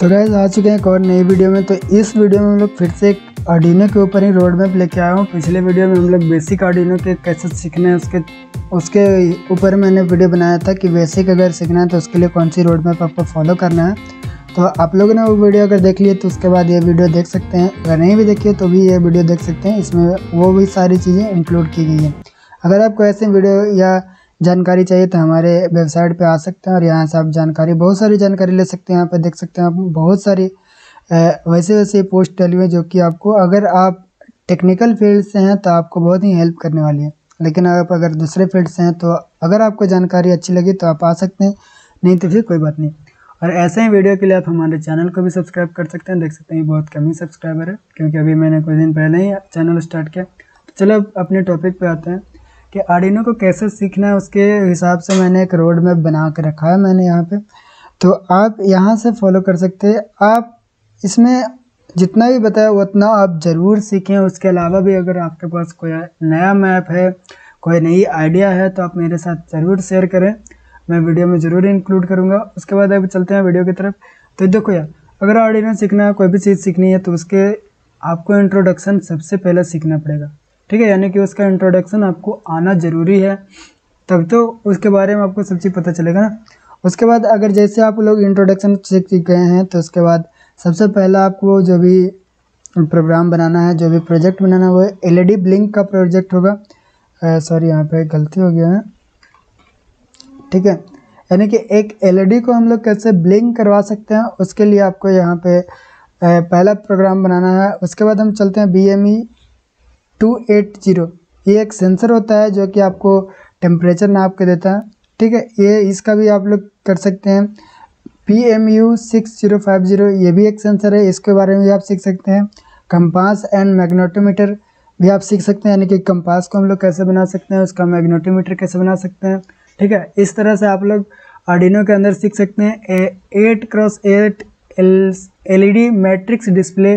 तो गैस आ चुके हैं एक और नई वीडियो में। तो इस वीडियो में हम लोग फिर से एक आर्डिनो के ऊपर ही रोड मैप लेके आया हूँ। पिछले वीडियो में हम लोग बेसिक आर्डिनो के कैसे सीखना है, उसके उसके ऊपर मैंने वीडियो बनाया था कि बेसिक अगर सीखना है तो उसके लिए कौन सी रोड मैप आपको फॉलो करना है। तो आप लोगों ने वो वीडियो अगर देख लिए तो उसके बाद ये वीडियो देख सकते हैं। अगर नहीं भी देखिए तो भी ये वीडियो देख सकते हैं। इसमें वो भी सारी चीज़ें इंक्लूड की गई हैं। अगर आपको ऐसे वीडियो या जानकारी चाहिए तो हमारे वेबसाइट पे आ सकते हैं और यहाँ से आप जानकारी, बहुत सारी जानकारी ले सकते हैं, यहाँ पे देख सकते हैं आप बहुत सारी वैसे वैसे पोस्ट डली हुई जो कि आपको, अगर आप टेक्निकल फ़ील्ड से हैं तो आपको बहुत ही हेल्प करने वाली है। लेकिन आप अगर दूसरे फ़ील्ड से हैं तो अगर आपको जानकारी अच्छी लगी तो आप आ सकते हैं, नहीं तो फिर कोई बात नहीं। और ऐसे ही वीडियो के लिए आप हमारे चैनल को भी सब्सक्राइब कर सकते हैं, देख सकते हैं बहुत कम ही सब्सक्राइबर है, क्योंकि अभी मैंने कुछ दिन पहले ही चैनल स्टार्ट किया। तो चलो अपने टॉपिक पे आते हैं। कि आर्डिनो को कैसे सीखना है, उसके हिसाब से मैंने एक रोड मैप बना के रखा है मैंने यहाँ पे। तो आप यहाँ से फॉलो कर सकते हैं। आप इसमें जितना भी बताया, उतना आप ज़रूर सीखें। उसके अलावा भी अगर आपके पास कोई नया मैप है, कोई नई आइडिया है तो आप मेरे साथ ज़रूर शेयर करें। मैं वीडियो में ज़रूर इंक्लूड करूँगा। उसके बाद अभी चलते हैं वीडियो की तरफ़। तो देखो यार, अगर आर्डिनो सीखना है, कोई भी चीज़ सीखनी है तो उसके आपको इंट्रोडक्शन सबसे पहले सीखना पड़ेगा। ठीक है, यानी कि उसका इंट्रोडक्शन आपको आना ज़रूरी है। तब तो उसके बारे में आपको सब चीज़ पता चलेगा ना। उसके बाद अगर जैसे आप लोग इंट्रोडक्शन सीख गए हैं तो उसके बाद सबसे पहला आपको जो भी प्रोग्राम बनाना है, जो भी प्रोजेक्ट बनाना है, वो एलईडी ब्लिंक का प्रोजेक्ट होगा। सॉरी यहाँ पे गलती हो गया है। ठीक है, यानी कि एक एलईडी को हम लोग कैसे ब्लिंक करवा सकते हैं, उसके लिए आपको यहाँ पे पहला प्रोग्राम बनाना है। उसके बाद हम चलते हैं B M E two eight zero. ये एक सेंसर होता है जो कि आपको टेम्परेचर नाप के देता है, ठीक है? ये इसका भी आप लोग कर सकते हैं। P M U six zero five zero, ये भी एक सेंसर है। इसके बारे में भी आप सीख सकते हैं। कंपास एंड मैग्नेटोमीटर भी आप सीख सकते हैं, यानी कि कंपास को हम लोग कैसे बना सकते हैं, उसका मैग्नेटोमीटर कैसे बना सकते हैं, ठीक है? इस तरह से आप लोग आर्डिनो के अंदर सीख सकते हैं। Eight cross eight L L E D matrix display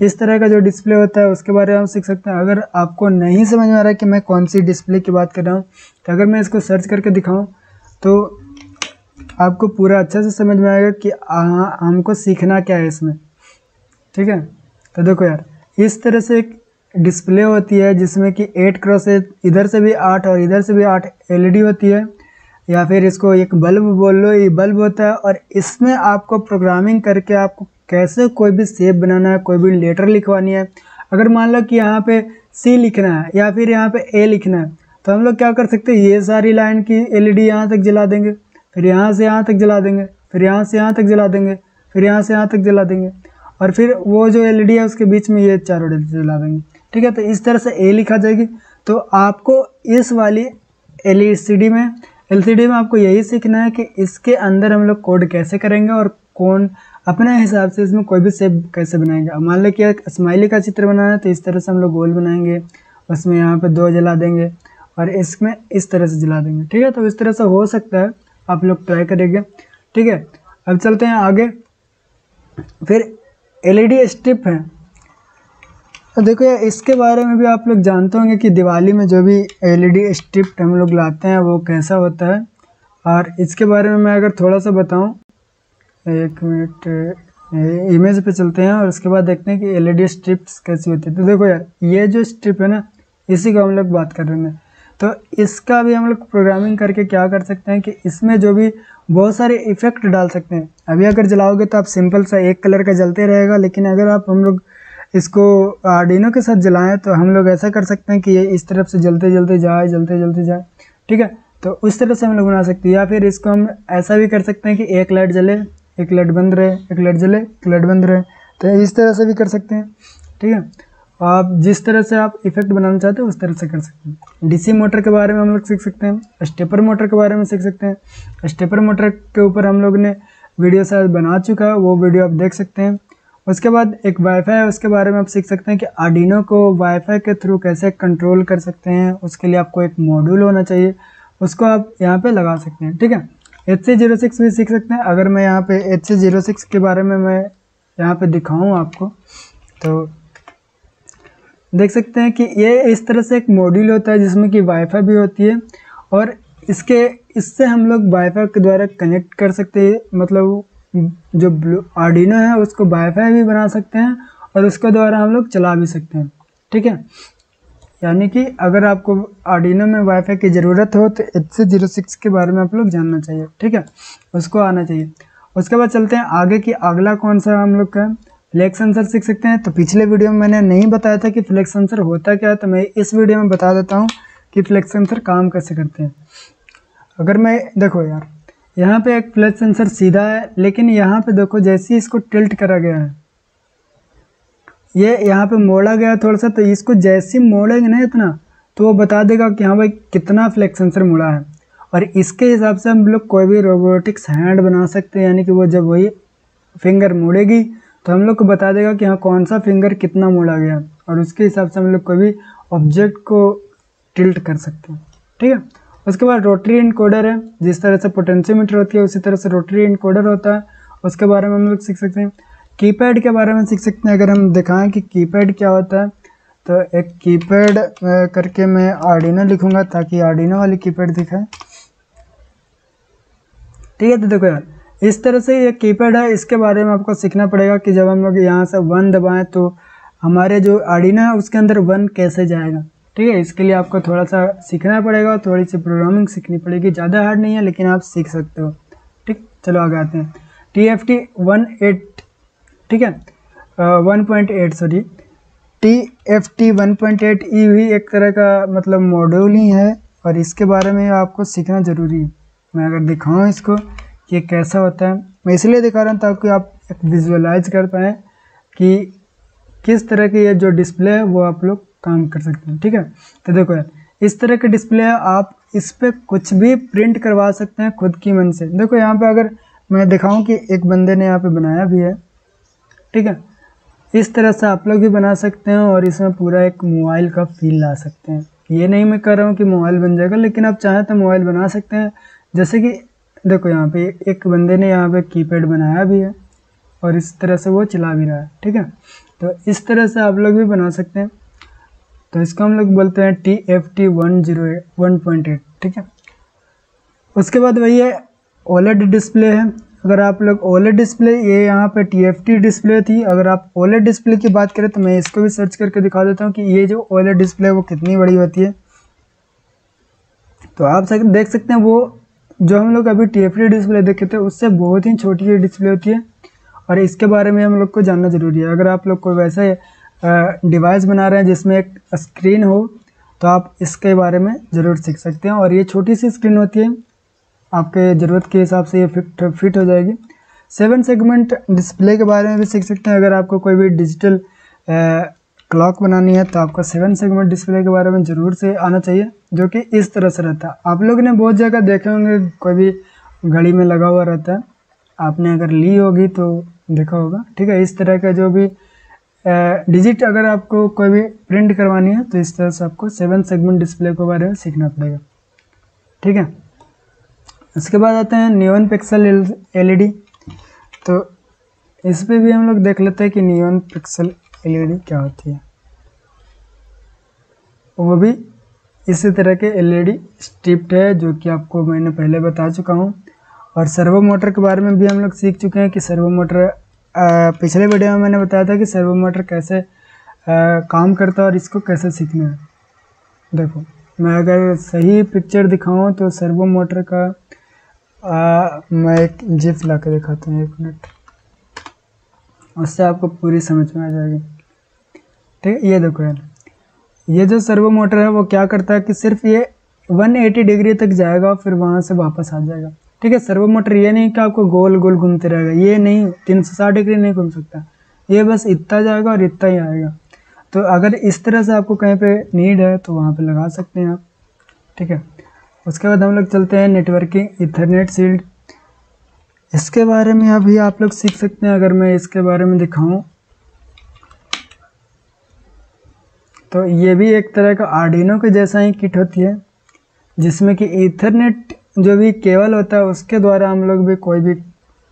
इस तरह का जो डिस्प्ले होता है, उसके बारे में हम सीख सकते हैं। अगर आपको नहीं समझ में आ रहा है कि मैं कौन सी डिस्प्ले की बात कर रहा हूँ तो अगर मैं इसको सर्च करके दिखाऊँ तो आपको पूरा अच्छे से समझ में आएगा कि हमको सीखना क्या है इसमें। ठीक है? तो देखो यार, इस तरह से एक डिस्प्ले होती है, जिसमें कि एट क्रॉस इधर से भी आठ और इधर से भी आठ एलईडी होती है, या फिर इसको एक बल्ब बोल लो, ये बल्ब होता है, और इसमें आपको प्रोग्रामिंग करके आपको कैसे कोई भी सेप बनाना है, कोई भी लेटर लिखवानी है, अगर मान लो कि यहाँ पे सी लिखना है या फिर यहाँ पे ए लिखना है तो हम लोग क्या कर सकते हैं? ये सारी लाइन की एलईडी यहाँ तक जला देंगे, फिर यहाँ से यहाँ तक जला देंगे, फिर यहाँ से यहाँ तक जला देंगे, फिर यहाँ से यहाँ तक जला देंगे और फिर वो जो एलईडी है उसके बीच में ये चारों जला देंगे। ठीक है तो इस तरह से ए लिखा जाएगी। तो आपको इस वाली एल में एलसीडी में आपको यही सीखना है कि इसके अंदर हम लोग कोड कैसे करेंगे और कौन अपने हिसाब से इसमें कोई भी शेप कैसे बनाएँगे? अब मान लो कि एक स्माइली का चित्र बनाना है तो इस तरह से हम लोग गोल बनाएँगे, उसमें यहाँ पे दो जला देंगे और इसमें इस तरह से जला देंगे। ठीक है तो इस तरह से हो सकता है, आप लोग ट्राई करेंगे ठीक है, अब चलते हैं आगे। फिर एलईडी स्ट्रिप है। तो देखो यार, इसके बारे में भी आप लोग जानते होंगे कि दिवाली में जो भी एलईडी स्ट्रिप हम लोग लाते हैं, वो कैसा होता है? और इसके बारे में मैं अगर थोड़ा सा बताऊँ एक मिनट इमेज पे चलते हैं और उसके बाद देखते हैं कि एलईडी स्ट्रिप्स कैसी होती है। तो देखो यार, ये जो स्ट्रिप है ना, इसी को हम लोग बात कर रहे हैं। तो इसका भी हम लोग प्रोग्रामिंग करके क्या कर सकते हैं कि इसमें जो भी बहुत सारे इफ़ेक्ट डाल सकते हैं। अभी अगर जलाओगे तो आप सिंपल सा एक कलर का जलते रहेगा, लेकिन अगर आप हम लोग इसको आर्डिनो के साथ जलाएँ तो हम लोग ऐसा कर सकते हैं कि ये इस तरफ़ से जलते जलते जाए, जलते जलते जाए। ठीक है? तो उस तरह से हम लोग बना सकते हैं। या फिर इसको हम ऐसा भी कर सकते हैं कि एक लाइट जले एक लाइट बंद रहे, एक लाइट जले, एक लाइट बंद रहे। तो इस तरह से भी कर सकते हैं, ठीक है? आप जिस तरह से आप इफ़ेक्ट बनाना चाहते हो, उस तरह से कर सकते हैं। डीसी मोटर के बारे में हम लोग सीख सकते हैं स्टेपर मोटर के बारे में सीख सकते हैं। स्टेपर मोटर के ऊपर हम लोग ने वीडियो शायद बना चुका है, वो वीडियो आप देख सकते हैं। उसके बाद एक वाईफाई है, उसके बारे में आप सीख सकते हैं कि आर्डिनो को वाईफाई के थ्रू कैसे कंट्रोल कर सकते हैं, उसके लिए आपको एक मॉड्यूल होना चाहिए, उसको आप यहाँ पे लगा सकते हैं, ठीक है? एच सी ज़ीरो सिक्स भी सीख सकते हैं। अगर मैं यहाँ पे एच सी ज़ीरो सिक्स के बारे में मैं यहाँ पे दिखाऊँ आपको तो देख सकते हैं कि ये इस तरह से एक मॉड्यूल होता है जिसमें कि वाईफाई भी होती है और इसके, इससे हम लोग वाईफाई के द्वारा कनेक्ट कर सकते हैं। मतलब जो आर्डिनो है, उसको वाईफाई भी बना सकते हैं और उसके द्वारा हम लोग चला भी सकते हैं। ठीक है? यानी कि अगर आपको आर्डिनो में वाईफाई की ज़रूरत हो तो एच सी ज़ीरो सिक्स के बारे में आप लोग जानना चाहिए, ठीक है? उसको आना चाहिए। उसके बाद चलते हैं आगे की अगला कौन सा हम लोग का? फ्लैक्स सेंसर सीख सकते हैं। तो पिछले वीडियो में मैंने नहीं बताया था कि फ्लैक्स सेंसर होता क्या है तो मैं इस वीडियो में बता देता हूँ कि फ्लैक्स सेंसर काम कैसे करते हैं। अगर मैं, देखो यार, यहाँ पे एक फ्लैक्स सेंसर सीधा है, लेकिन यहाँ पे देखो जैसे ही इसको टिल्ट करा गया है ये यहाँ पे मोड़ा गया थोड़ा सा तो इसको जैसे मोड़ेंगे ना इतना तो वो बता देगा कि हाँ भाई कितना फ्लैक्स सेंसर मुड़ा है। और इसके हिसाब से हम लोग कोई भी रोबोटिक्स हैंड बना सकते हैं, यानी कि वो जब वही फिंगर मुड़ेगी तो हम लोग को बता देगा कि हाँ कौन सा फिंगर कितना मोड़ा गया और उसके हिसाब से हम लोग कोई भी ऑब्जेक्ट को टिल्ट कर सकते हैं। ठीक है? उसके बाद रोटरी इनकोडर है, जिस तरह से पोटेंशियोमीटर होती है, उसी तरह से रोटरी इनकोडर होता है। उसके बारे में हम लोग सीख सकते हैं। कीपैड के बारे में सीख सकते हैं। अगर हम दिखाएँ कि कीपैड क्या होता है तो एक कीपैड करके मैं आर्डिनो लिखूँगा ताकि आर्डिनो वाली कीपैड दिखाए। ठीक है तो देखो यार, इस तरह से ये कीपैड है। इसके बारे में आपको सीखना पड़ेगा कि जब हम लोग यहाँ से वन दबाएँ तो हमारे जो आर्डिनो है, उसके अंदर वन कैसे जाएगा। ठीक है, इसके लिए आपको थोड़ा सा सीखना पड़ेगा, थोड़ी सी प्रोग्रामिंग सीखनी पड़ेगी। ज़्यादा हार्ड नहीं है, लेकिन आप सीख सकते हो। ठीक, चलो आगे आते हैं। T F T one eight ठीक है? One point eight sorry T F T one point eight E भी एक तरह का मतलब मॉड्यूल ही है और इसके बारे में आपको सीखना ज़रूरी है। मैं अगर दिखाऊँ इसको, कि कैसा होता है। मैं इसलिए दिखा रहा हूँ ताकि आप एक विजुअलाइज कर पाएँ कि किस तरह की ये जो डिस्प्ले है, वो आप लोग काम कर सकते हैं। ठीक है? तो देखो यार इस तरह के डिस्प्ले है, आप इस पर कुछ भी प्रिंट करवा सकते हैं खुद की मन से। देखो, यहाँ पे अगर मैं दिखाऊँ कि एक बंदे ने यहाँ पे बनाया भी है ठीक है? इस तरह से आप लोग भी बना सकते हैं और इसमें पूरा एक मोबाइल का फील ला सकते हैं। ये नहीं मैं कर रहा हूँ कि मोबाइल बन जाएगा, लेकिन आप चाहें तो मोबाइल बना सकते हैं। जैसे कि, देखो यहाँ पे एक बंदे ने यहाँ पे कीपैड बनाया भी है और इस तरह से वो चला भी रहा है, ठीक है? तो इस तरह से आप लोग भी बना सकते हैं। तो इसको हम लोग बोलते हैं T F T one zero one point eight ठीक है? उसके बाद वही है ओलेड डिस्प्ले है। अगर आप लोग ओलेड डिस्प्ले ये यहाँ पे टी एफ़ टी डिस्प्ले थी। अगर आप ओलेड डिस्प्ले की बात करें तो मैं इसको भी सर्च करके दिखा देता हूँ कि ये जो ओलेड डिस्प्ले है वो कितनी बड़ी होती है। तो आप सक, देख सकते हैं वो जो हम लोग अभी टी एफ़ टी डिस्प्ले देखे थे उससे बहुत ही छोटी ये डिस्प्ले होती है। और इसके बारे में हम लोग को जानना ज़रूरी है। अगर आप लोग कोई वैसे डिवाइस बना रहे हैं जिसमें एक स्क्रीन हो तो आप इसके बारे में ज़रूर सीख सकते हैं। और ये छोटी सी स्क्रीन होती है। आपके ज़रूरत के हिसाब से ये फिट फिट हो जाएगी। सेवन सेगमेंट डिस्प्ले के बारे में भी सीख सकते हैं। अगर आपको कोई भी डिजिटल क्लॉक बनानी है तो आपको सेवन सेगमेंट डिस्प्ले के बारे में ज़रूर से आना चाहिए, जो कि इस तरह से रहता है। आप लोग ने बहुत जगह देखे होंगे, कोई भी घड़ी में लगा हुआ रहता है। आपने अगर ली होगी तो देखा होगा। ठीक है, इस तरह का जो भी डिजिट अगर आपको कोई भी प्रिंट करवानी है तो इस तरह से आपको सेवन सेगमेंट डिस्प्ले के बारे में सीखना पड़ेगा। ठीक है? इसके बाद आते हैं नियन पिक्सल एलईडी तो इस पर भी हम लोग देख लेते हैं कि नियन पिक्सल एलईडी क्या होती है। वो भी इसी तरह के एलईडी स्ट्रिप्ट है जो कि आपको मैंने पहले बता चुका हूँ। और सर्वो मोटर के बारे में भी हम लोग सीख चुके हैं कि सर्वो मोटर पिछले वीडियो में मैंने बताया था कि सर्वो मोटर कैसे आ, काम करता है और इसको कैसे सीखना है। देखो मैं अगर सही पिक्चर दिखाऊँ तो सर्वो मोटर का आ, मैं एक जिप ला के दिखाता हूँ एक मिनट। उससे आपको पूरी समझ में आ जाएगी। ठीक है ये देखो यार। ये जो सर्वो मोटर है वो क्या करता है कि सिर्फ़ ये 180 डिग्री तक जाएगा फिर वहाँ से वापस आ जाएगा। ठीक है सर्वो मोटर ये नहीं कि आपको गोल गोल घूमते रहेगा। ये नहीं तीन सौ साठ डिग्री नहीं घूम सकता। ये बस इतना जाएगा और इतना ही आएगा। तो अगर इस तरह से आपको कहीं पे नीड है तो वहाँ पे लगा सकते हैं आप। ठीक है उसके बाद हम लोग चलते हैं नेटवर्किंग इथरनेट सील्ड इसके बारे में अभी आप लोग सीख सकते हैं, अगर मैं इसके बारे में दिखाऊँ। तो ये भी एक तरह का आर्डिनो के जैसा ही किट होती है, जिसमें कि इथरनेट जो भी केबल होता है, उसके द्वारा हम लोग भी कोई भी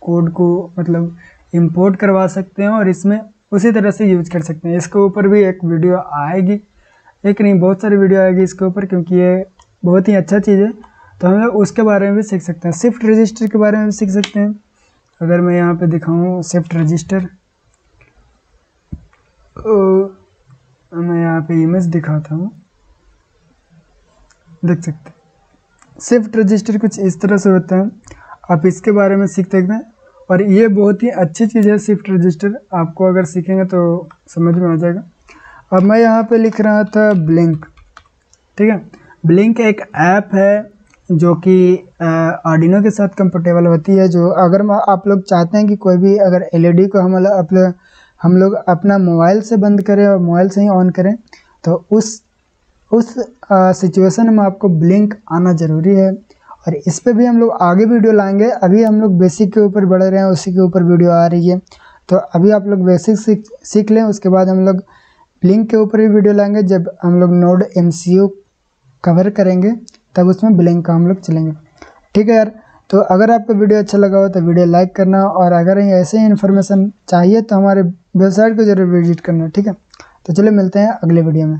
कोड को मतलब इंपोर्ट करवा सकते हैं और इसमें उसी तरह से यूज़ कर सकते हैं। इसके ऊपर भी एक वीडियो आएगी। एक नहीं, बहुत सारी वीडियो आएगी इसके ऊपर, क्योंकि ये बहुत ही अच्छा चीज़ है। तो हम लोग उसके बारे में भी सीख सकते हैं। शिफ्ट रजिस्टर के बारे में भी सीख सकते हैं। अगर मैं यहाँ पे दिखाऊँ शिफ्ट रजिस्टर मैं यहाँ पे इमेज दिखाता हूँ। देख सकते शिफ्ट रजिस्टर कुछ इस तरह से होता है। आप इसके बारे में सीख सकते हैं। और ये बहुत ही अच्छी चीज़ है शिफ्ट रजिस्टर आपको अगर सीखेंगे तो समझ में आ जाएगा। अब मैं यहाँ पे लिख रहा था ब्लिंक ठीक है? ब्लिंक एक ऐप है जो कि आर्डिनो के साथ कंफर्टेबल होती है, जो अगर आप लोग चाहते हैं कि कोई भी अगर एलईडी को हम अपने, हम लोग अपना मोबाइल से बंद करें और मोबाइल से ही ऑन करें तो उस उस सिचुएशन में आपको ब्लिंक आना ज़रूरी है। और इस पर भी हम लोग आगे वीडियो लाएँगे। अभी हम लोग बेसिक के ऊपर बढ़ रहे हैं, उसी के ऊपर वीडियो आ रही है। तो अभी आप लोग बेसिक सीख सीख लें, उसके बाद हम लोग ब्लिंक के ऊपर भी वीडियो लाएँगे, जब हम लोग नोड MCU कवर करेंगे, तब उसमें बिलिंग का हम लोग चलेंगे। ठीक है यार तो अगर आपको वीडियो अच्छा लगा हो तो वीडियो लाइक करना और अगर ऐसे ही इन्फॉर्मेशन चाहिए तो हमारे वेबसाइट को ज़रूर विज़िट करना, ठीक है? तो चलिए मिलते हैं अगले वीडियो में।